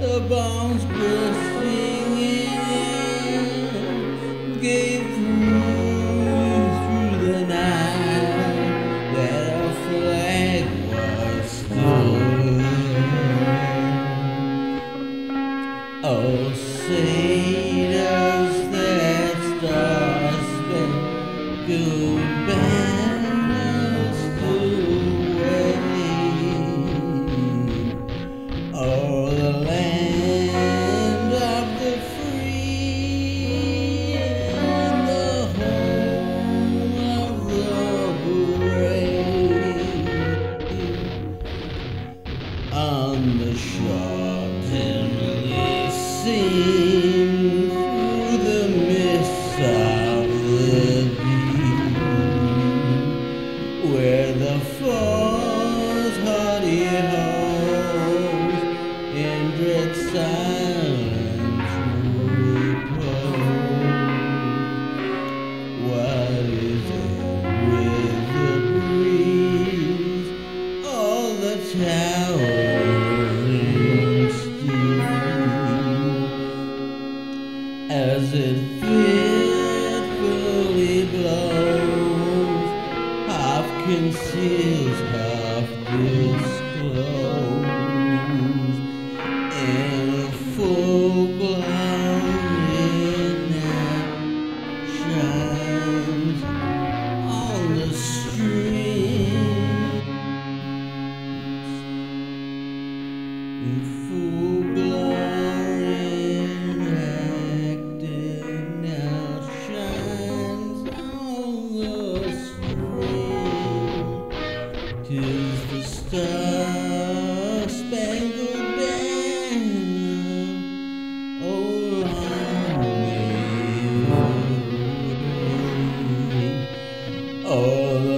The bones were singing, gave clues through the night that our flag was stolen. Oh, say. on the sharp dimly seen through the mist of the deep, where the falls honey holds in dread silence repose. What is it with the breeze? All the towers. half disclosed and full. Oh.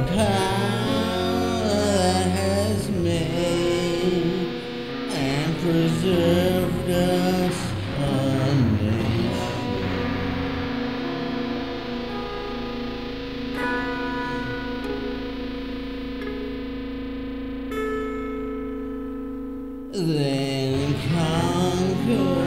The power has made and preserved us. Then conquer.